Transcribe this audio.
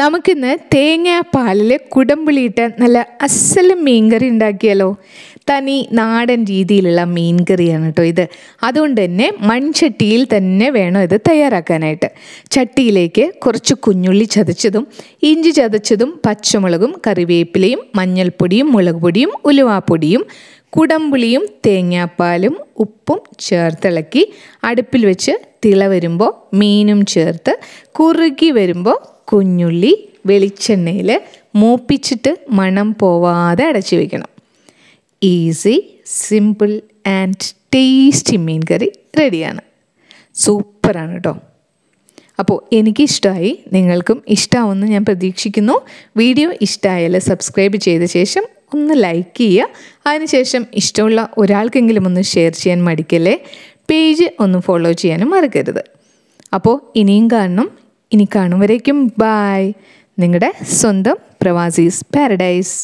നമുക്കിന്ന് തേങ്ങാപ്പാലിൽ കുടമ്പുളിയിട്ട് നല്ല അസൽ മീൻകറി ഉണ്ടാക്കിയാലോ? തനി നാടൻ രീതിയിലുള്ള മീൻകറിയാണ് കേട്ടോ ഇത്. അതുകൊണ്ട് തന്നെ മൺചട്ടിയിൽ തന്നെ വേണം ഇത് തയ്യാറാക്കാനായിട്ട്. ചട്ടിയിലേക്ക് കുറച്ച് കുഞ്ഞുള്ളി ചതച്ചതും ഇഞ്ചി ചതച്ചതും പച്ചമുളകും കറിവേപ്പിലയും മഞ്ഞൾപ്പൊടിയും മുളക് പൊടിയും ഉലുവാപ്പൊടിയും കുടംപുളിയും തേങ്ങാപ്പാലും ഉപ്പും ചേർത്തിളക്കി അടുപ്പിൽ വെച്ച് തിള വരുമ്പോൾ മീനും ചേർത്ത് കുറുകി വരുമ്പോൾ കുഞ്ഞുള്ളി വെളിച്ചെണ്ണയിൽ മൂപ്പിച്ചിട്ട് മണം പോവാതെ അടച്ചു വയ്ക്കണം ഈസി സിമ്പിൾ ആൻഡ് ടേസ്റ്റി മീൻ കറി റെഡിയാണ്. സൂപ്പറാണ് കേട്ടോ അപ്പോൾ എനിക്കിഷ്ടമായി നിങ്ങൾക്കും ഇഷ്ടമാവുമെന്ന് ഞാൻ പ്രതീക്ഷിക്കുന്നു. വീഡിയോ ഇഷ്ടമായാൽ സബ്സ്ക്രൈബ് ചെയ്ത ശേഷം ഒന്ന് ലൈക്ക് ചെയ്യുക. അതിനുശേഷം ഇഷ്ടമുള്ള ഒരാൾക്കെങ്കിലും ഒന്ന് ഷെയർ ചെയ്യാൻ മടിക്കല്ലേ? പേജ് ഒന്ന് ഫോളോ ചെയ്യാനും മറക്കരുത്. അപ്പോൾ ഇനിയും കാണണം. ഇനി കാണും വരേക്കും ബായ് നിങ്ങളുടെ സ്വന്തം പ്രവാസീസ് പാരഡൈസ്